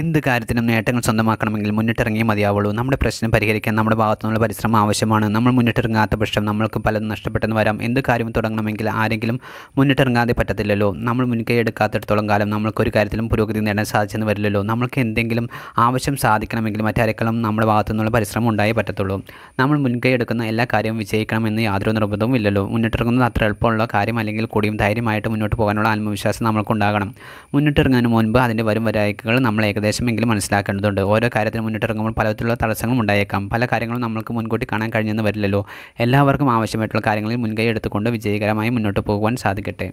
എന്ത് കാര്യത്തിനും നേട്ടങ്ങൾ സ്വന്തമാക്കണമെങ്കിൽ മുന്നിട്ടിറങ്ങിയേ മതിയാവുള്ളൂ. നമ്മുടെ പ്രശ്നം പരിഹരിക്കാൻ നമ്മുടെ ഭാഗത്തുനിന്നുള്ള പരിശ്രമം ആവശ്യമാണ്. നമ്മൾ മുന്നിട്ടിറങ്ങാത്ത പക്ഷം നമ്മൾക്ക് പലതും നഷ്ടപ്പെട്ടെന്ന് വരാം. എന്ത് കാര്യം തുടങ്ങണമെങ്കിൽ ആരെങ്കിലും മുന്നിട്ടിറങ്ങാതെ പറ്റത്തില്ലല്ലോ. നമ്മൾ മുൻകൈ എടുക്കാത്തിടത്തോളം കാലം നമ്മൾക്കൊരു കാര്യത്തിലും പുരോഗതി നേടാൻ സാധിച്ചെന്ന് വരില്ലല്ലോ. നമ്മൾക്ക് എന്തെങ്കിലും ആവശ്യം സാധിക്കണമെങ്കിൽ മറ്റാരെക്കാളും നമ്മുടെ ഭാഗത്തു നിന്നുള്ള പരിശ്രമം ഉണ്ടായേ പറ്റത്തുള്ളൂ. നമ്മൾ മുൻകൈ എടുക്കുന്ന എല്ലാ കാര്യവും വിജയിക്കണമെന്ന് യാതൊരു നിർബന്ധവും ഇല്ലല്ലോ. മുന്നിട്ടിറങ്ങുന്നത് അത്ര എളുപ്പമുള്ള കാര്യം അല്ലെങ്കിൽ കൂടിയും ധൈര്യമായിട്ട് മുന്നോട്ട് പോകാനുള്ള ആത്മവിശ്വാസം നമ്മൾക്കുണ്ടാകണം മുന്നിട്ടിറങ്ങുന്നതിന് മുൻപ് അതിന്റെ വരും വരായ്ക്കകൾ നമ്മൾ ഏകദേശമെങ്കിലും മനസ്സിലാക്കേണ്ടതുണ്ട്. ഓരോ കാര്യത്തിന് മുന്നിട്ടിറങ്ങുമ്പോൾ പലതരത്തിലുള്ള തടസ്സങ്ങളും ഉണ്ടായേക്കാം. പല കാര്യങ്ങളും നമ്മൾക്ക് മുൻകൂട്ടി കാണാൻ കഴിഞ്ഞെന്ന് വരില്ലല്ലോ. എല്ലാവർക്കും ആവശ്യമായിട്ടുള്ള കാര്യങ്ങളിൽ മുൻകൈ എടുത്തുകൊണ്ട് വിജയകരമായി മുന്നോട്ട് പോകുവാൻ സാധിക്കട്ടെ.